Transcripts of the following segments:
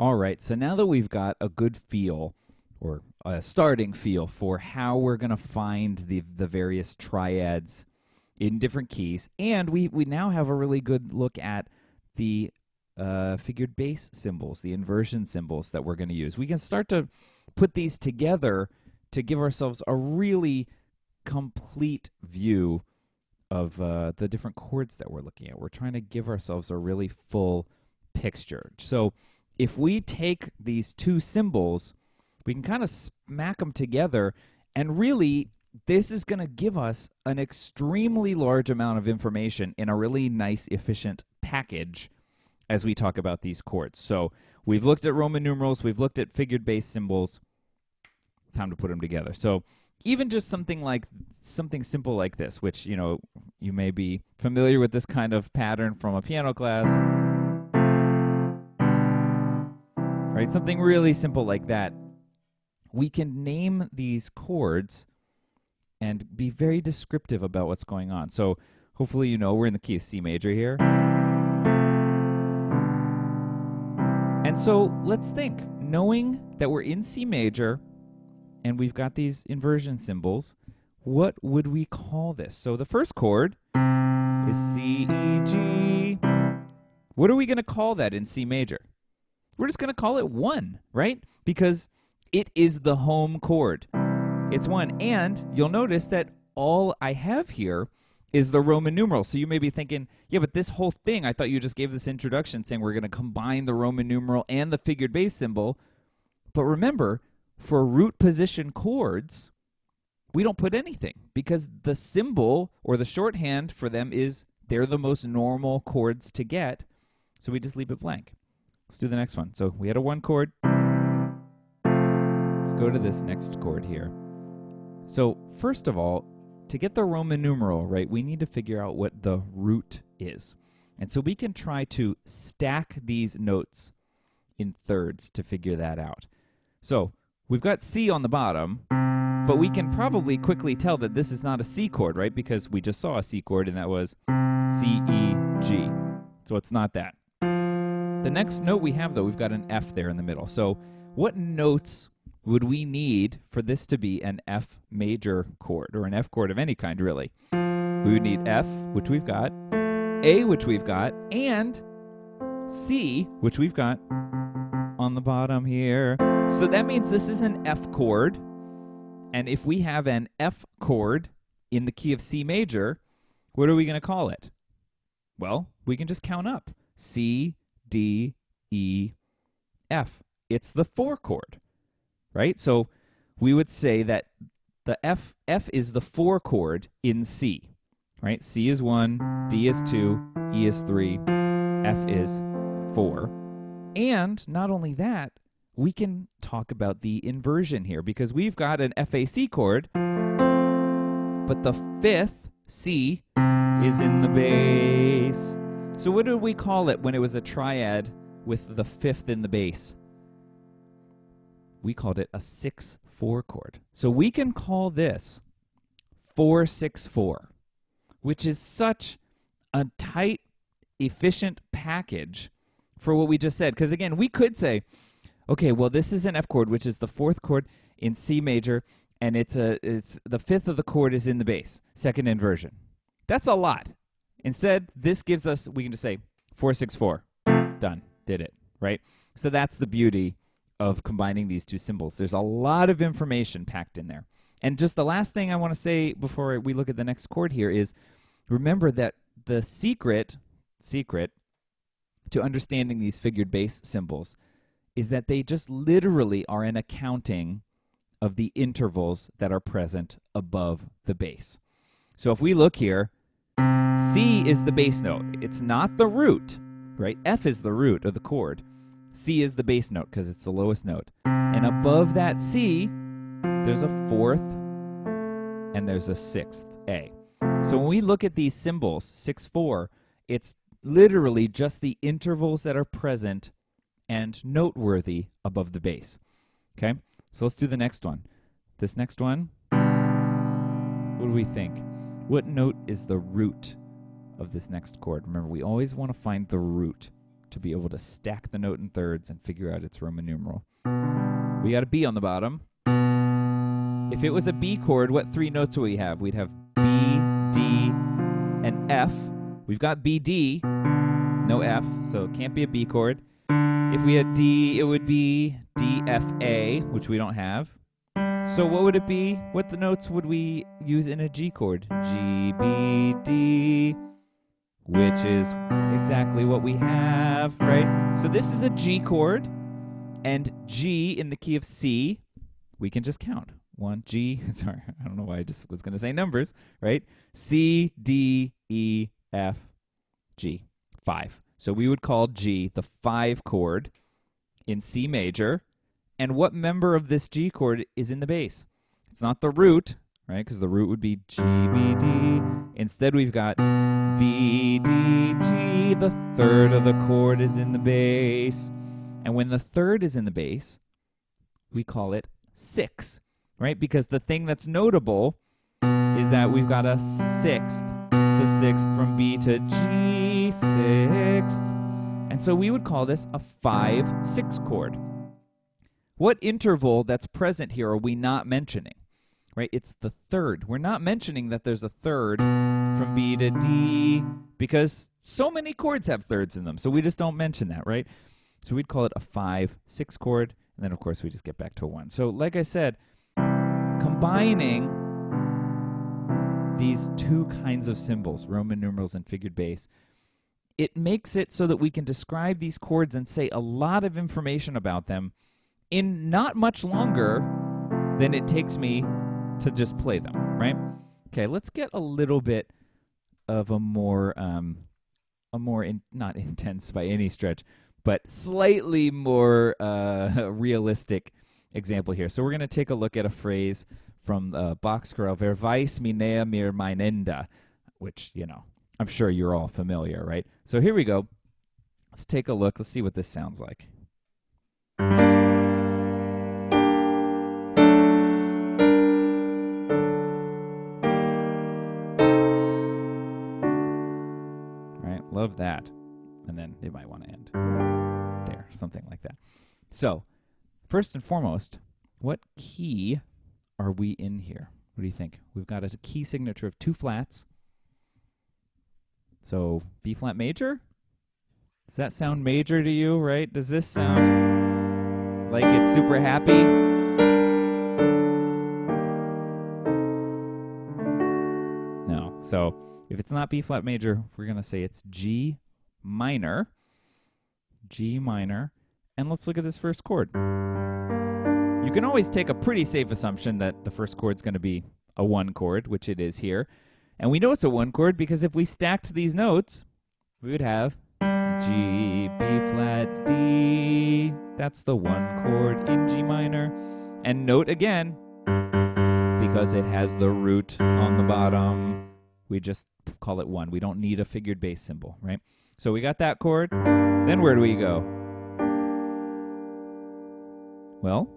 All right, so now that we've got a good feel or a starting feel for how we're going to find the the various triads in different keys, and we we now have a really good look at the uh, figured bass symbols, the inversion symbols that we're going to use. We can start to put these together to give ourselves a really complete view of uh, the different chords that we're looking at. We're trying to give ourselves a really full picture. So if we take these two symbols, we can kind of smack them together, and really, this is going to give us an extremely large amount of information in a really nice, efficient package as we talk about these chords. So we've looked at Roman numerals, we've looked at figured bass symbols. Time to put them together. So even just something like something simple like this, which you know you may be familiar with this kind of pattern from a piano class. Right? Something really simple like that. We can name these chords and be very descriptive about what's going on. So hopefully you know we're in the key of C major here. And so let's think, knowing that we're in C major and we've got these inversion symbols, what would we call this? So the first chord is C, E, G. What are we going to call that in C major? We're just going to call it 1, right? Because it is the home chord. It's 1. And you'll notice that all I have here is the Roman numeral. So you may be thinking, yeah, but this whole thing, I thought you just gave this introduction saying we're going to combine the Roman numeral and the figured bass symbol. But remember, for root position chords, we don't put anything because the symbol or the shorthand for them is they're the most normal chords to get. So we just leave it blank. Let's do the next one. So we had a one chord. Let's go to this next chord here. So, first of all, to get the Roman numeral right, we need to figure out what the root is. And so we can try to stack these notes in thirds to figure that out. So we've got C on the bottom, but we can probably quickly tell that this is not a C chord, right? Because we just saw a C chord and that was C, E, G. So it's not that. The next note we have, though, we've got an F there in the middle. So what notes would we need for this to be an F major chord, or an F chord of any kind, really? We would need F, which we've got, A, which we've got, and C, which we've got on the bottom here. So that means this is an F chord. And if we have an F chord in the key of C major, what are we going to call it? Well, we can just count up C, D, E, F. It's the four chord right? So we would say that the F F is the four chord in C, right? C is one, D is two, E is three, F is four. And not only that, we can talk about the inversion here because we've got an FAC chord, but the fifth C is in the bass. So what did we call it when it was a triad with the fifth in the bass? we called it a 6 4 chord. So we can call this 464, which is such a tight, efficient package for what we just said. Because again, we could say, okay, well, this is an F chord, which is the fourth chord in C major, and it's a it's the fifth of the chord is in the bass, second inversion. That's a lot. Instead, this gives us we can just say 464. Done. Did it, right? So that's the beauty of combining these two symbols. There's a lot of information packed in there. And just the last thing I want to say before we look at the next chord here is remember that the secret secret to understanding these figured bass symbols is that they just literally are an accounting of the intervals that are present above the bass. So if we look here, C is the bass note. It's not the root, right? F is the root of the chord. C is the bass note because it's the lowest note. And above that C, there's a fourth and there's a sixth A. So when we look at these symbols, 6 4, it's literally just the intervals that are present and noteworthy above the bass. Okay? So let's do the next one. This next one, what do we think? What note is the root of this next chord? Remember, we always want to find the root to be able to stack the note in thirds and figure out its Roman numeral. We got a B on the bottom. If it was a B chord, what three notes would we have? We'd have B, D, and F. We've got B, D, no F, so it can't be a B chord. If we had D, it would be D, F, A, which we don't have. So what would it be? What the notes would we use in a G chord? G, B, D, which ah. is exactly what we have, right? So this is a G chord, and G in the key of C, we can just count. One, G, sorry, I don't know why I just was going to say numbers, right? C, D, E, F, G, five. So we would call G the five chord in C major. And what member of this G chord is in the bass? It's not the root, right? Because the root would be G, B, D. Instead, we've got B, D, G. The third of the chord is in the bass. And when the third is in the bass, we call it six, right? Because the thing that's notable is that we've got a sixth, the sixth from B to G, sixth. And so we would call this a 5 6 chord. What interval that's present here are we not mentioning? Right? It's the third. We're not mentioning that there's a third from B to D because so many chords have thirds in them. So we just don't mention that, right? So we'd call it a 5 6 chord. And then, of course, we just get back to a 1. So, like I said, combining these two kinds of symbols, Roman numerals and figured bass, it makes it so that we can describe these chords and say a lot of information about them in not much longer than it takes me to just play them, right? Okay, let's get a little bit of a more um a more in, not intense by any stretch, but slightly more uh, realistic example here. So we're going to take a look at a phrase from uh, Bach's chorale, Wer weiß wie nahe mir mein Ende, which, you know, I'm sure you're all familiar, right? So here we go. Let's take a look. Let's see what this sounds like. Love that. And then it might want to end there, something like that. So, first and foremost, what key are we in here? What do you think? We've got a key signature of two flats. So B flat major? Does that sound major to you, right? Does this sound like it's super happy? No. So if it's not B flat major, we're going to say it's G minor. G minor. And let's look at this first chord. You can always take a pretty safe assumption that the first chord is going to be a one chord, which it is here. And we know it's a one chord because if we stacked these notes, we would have G, B flat, D. That's the one chord in G minor. And note again, because it has the root on the bottom, we just call it one. We don't need a figured bass symbol, right? So we got that chord. Then where do we go? Well,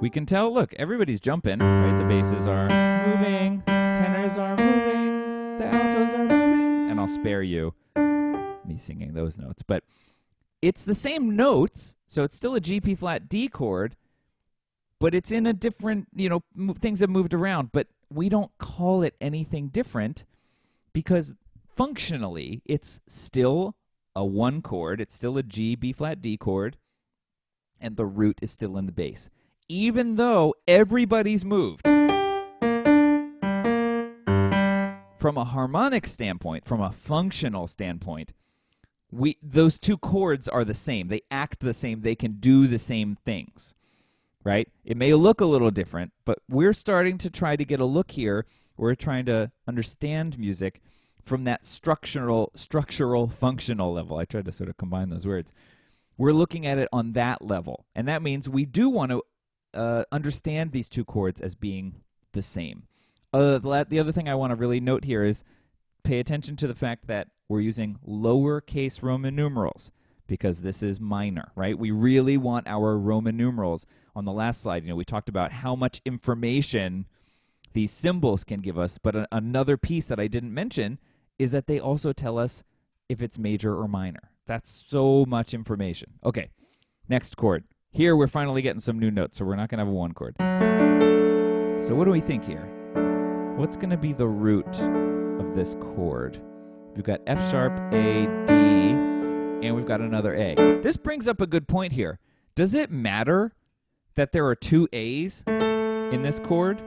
we can tell, look, everybody's jumping, right? The basses are moving, tenors are moving, the altos are moving, and I'll spare you me singing those notes. But it's the same notes, so it's still a GP flat, D chord, but it's in a different, you know, things have moved around, but we don't call it anything different because functionally it's still a one chord, it's still a G, B flat, D chord, and the root is still in the bass even though everybody's moved. From a harmonic standpoint, from a functional standpoint, we those two chords are the same. They act the same. They can do the same things. Right? It may look a little different, but we're starting to try to get a look here. We're trying to understand music from that structural structural functional level. I tried to sort of combine those words. We're looking at it on that level. And that means we do want to uh, understand these two chords as being the same. Uh, the, the other thing I want to really note here is pay attention to the fact that we're using lowercase Roman numerals because this is minor, right? We really want our Roman numerals. On the last slide, you know, we talked about how much information these symbols can give us, but a- another piece that I didn't mention is that they also tell us if it's major or minor. That's so much information. Okay, next chord. Here we're finally getting some new notes, so we're not going to have a one chord. So what do we think here? What's going to be the root of this chord? We've got F sharp, A, D, and we've got another A. This brings up a good point here. Does it matter that there are two A's in this chord?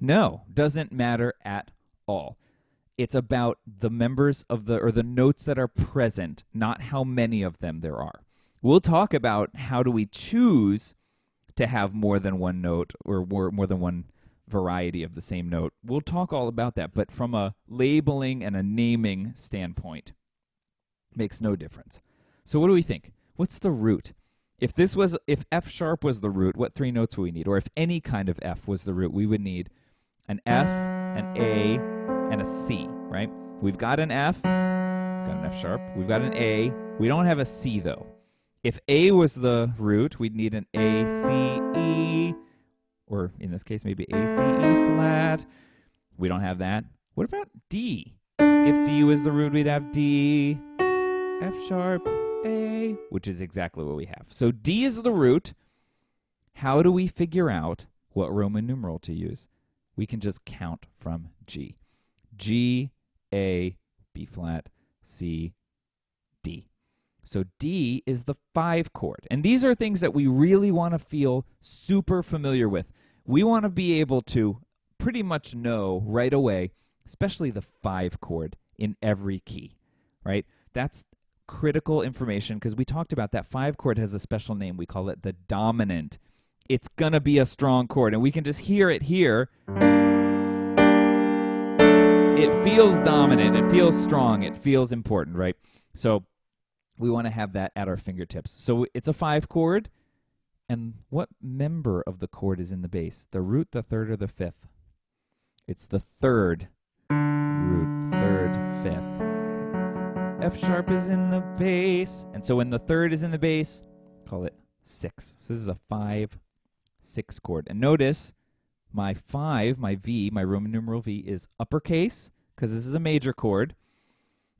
No, doesn't matter at all. It's about the members of the or the notes that are present, not how many of them there are. We'll talk about how do we choose to have more than one note or more, more than one variety of the same note. We'll talk all about that, but from a labeling and a naming standpoint, makes no difference. So what do we think? What's the root? If this was if F sharp was the root, what three notes would we need? Or if any kind of F was the root, we would need an F, an A, and a C, right? We've got an F, got an F sharp, we've got an A. We don't have a C though. If A was the root, we'd need an A, C, E, or in this case, maybe A, C, E flat. We don't have that. What about D? If D was the root, we'd have D, F sharp, A, which is exactly what we have. So D is the root. How do we figure out what Roman numeral to use? We can just count from G. G, A, B flat, C, D. So D is the five chord. And these are things that we really want to feel super familiar with. We want to be able to pretty much know right away, especially the five chord in every key, right? That's critical information because we talked about that five chord has a special name. We call it the dominant. It's going to be a strong chord, and we can just hear it here. It feels dominant, it feels strong, it feels important, right? So we want to have that at our fingertips. So it's a five chord. And what member of the chord is in the bass? The root, the third, or the fifth? It's the third root, third, fifth. F sharp is in the bass. And so when the third is in the bass, call it six. So this is a five, six chord. And notice my five, my V, my Roman numeral V, is uppercase because this is a major chord.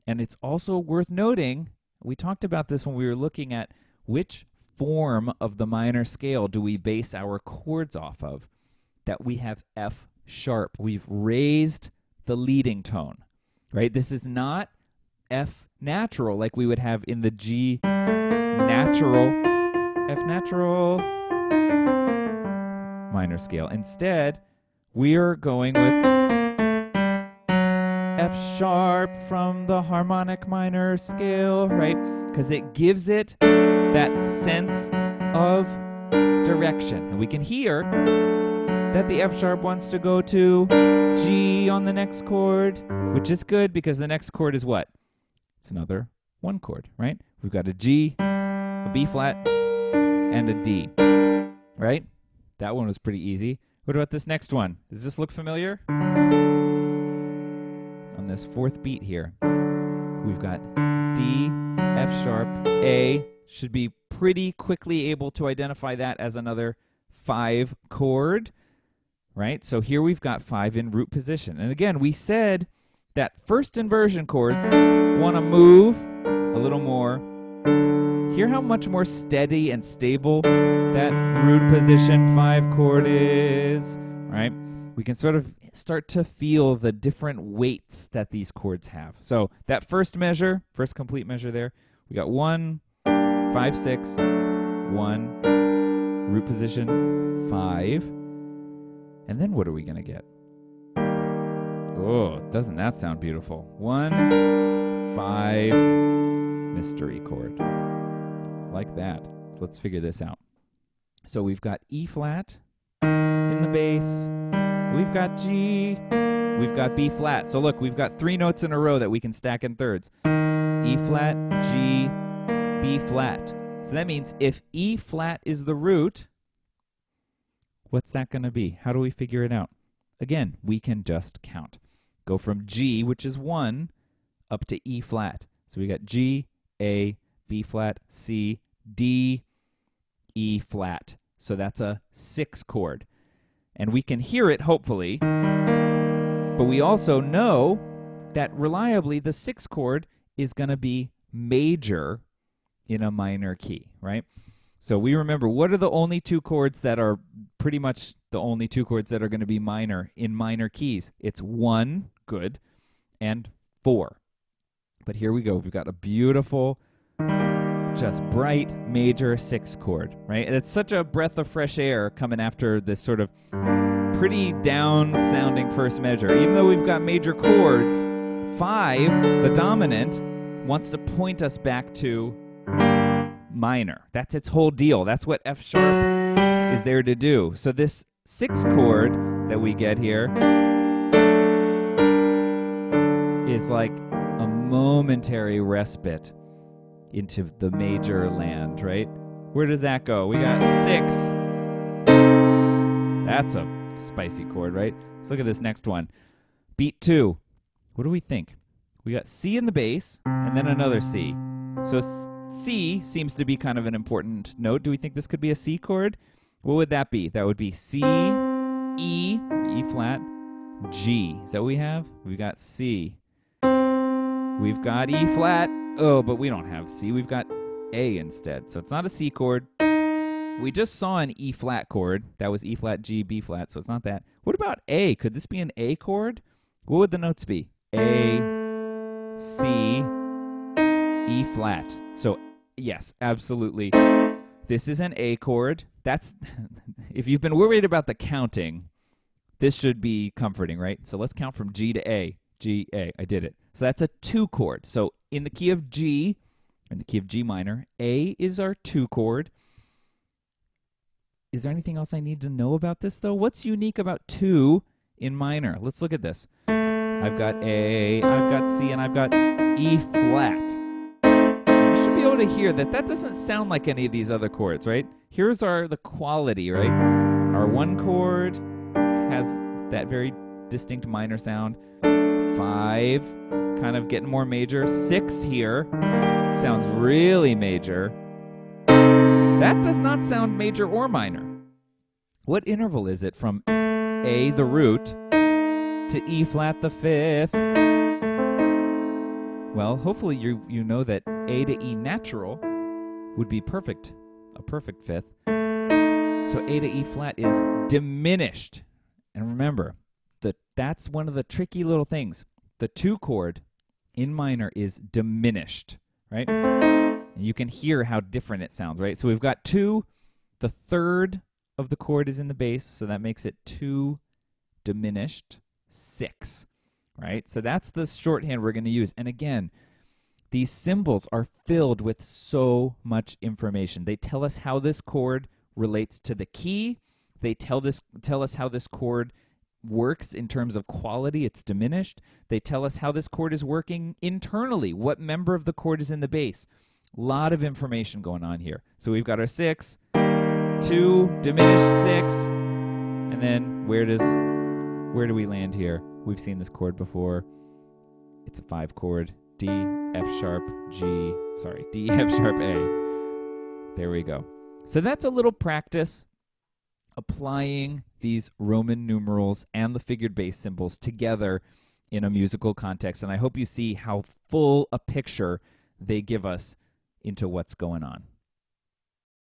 And it's also worth noting, we talked about this when we were looking at which form of the minor scale do we base our chords off of? That we have F sharp. We've raised the leading tone, right? This is not F natural like we would have in the G natural, F natural minor scale. Instead, we are going with F sharp from the harmonic minor scale, right? Because it gives it that sense of direction. And we can hear that the F sharp wants to go to G on the next chord, which is good because the next chord is what? It's another one chord, right? We've got a G, a B flat, and a D, right? That one was pretty easy. What about this next one? Does this look familiar? On this fourth beat here, we've got D, F sharp, A, should be pretty quickly able to identify that as another five chord, right? So here we've got five in root position. And again, we said that first inversion chords want to move a little more. Hear how much more steady and stable that root position five chord is, right? We can sort of start to feel the different weights that these chords have. So that first measure, first complete measure there, we got one, five, six, one, root position, five. And then what are we going to get? Oh, doesn't that sound beautiful? One, five, mystery chord. Like that. Let's figure this out. So we've got E flat in the bass, we've got G, we've got B flat. So look, we've got three notes in a row that we can stack in thirds E flat, G, B flat. So that means if E flat is the root, what's that going to be? How do we figure it out? Again, we can just count. Go from G, which is 1, up to E flat. So we got G, A, B flat, C, D, E flat. So that's a 6 chord. And we can hear it, hopefully. But we also know that reliably the 6 chord is going to be major in a minor key, right? So we remember what are the only two chords that are pretty much the only two chords that are going to be minor in minor keys? It's one, good, and four. But here we go. We've got a beautiful, just bright major six chord, right? And it's such a breath of fresh air coming after this sort of pretty down sounding first measure. Even though we've got major chords, five, the dominant, wants to point us back to minor. That's its whole deal. That's what F sharp is there to do. So this sixth chord that we get here is like a momentary respite into the major land, right? Where does that go? We got six. That's a spicy chord, right? Let's look at this next one. Beat two. What do we think? We got C in the bass and then another C. So C seems to be kind of an important note. Do we think this could be a C chord? What would that be? That would be C, E, E flat, G. Is that what we have? We've got C. We've got E flat. Oh, but we don't have C. We've got A instead. So it's not a C chord. We just saw an E flat chord. That was E flat, G, B flat. So it's not that. What about A? Could this be an A chord? What would the notes be? A, C, E flat. So, yes, absolutely. This is an A chord. That's if you've been worried about the counting, this should be comforting, right? So let's count from G to A. G, A. I did it. So that's a two chord. So in the key of G, in the key of G minor, A is our two chord. Is there anything else I need to know about this though? What's unique about two in minor? Let's look at this. I've got A, I've got C, and I've got E flat. You should be able to hear that that doesn't sound like any of these other chords, right? Here's our the quality, right? Our one chord has that very distinct minor sound. Five, kind of getting more major. Six here sounds really major. That does not sound major or minor. What interval is it from A, the root, to E flat the fifth. Well, hopefully you you know that A to E natural would be perfect, a perfect fifth. So A to E flat is diminished. And remember, that that's one of the tricky little things. The two chord in minor is diminished, right? And you can hear how different it sounds, right? So we've got two, the third of the chord is in the bass, so that makes it two diminished six, right? So that's the shorthand we're going to use. And again, these symbols are filled with so much information. They tell us how this chord relates to the key. They tell this tell us how this chord works in terms of quality, it's diminished. They tell us how this chord is working internally, what member of the chord is in the bass. A lot of information going on here. So we've got our six, two, diminished six, and then where does where do we land here? We've seen this chord before. It's a five chord. D, F sharp, G, sorry, D, F sharp, A. There we go. So that's a little practice applying these Roman numerals and the figured bass symbols together in a musical context. And I hope you see how full a picture they give us into what's going on.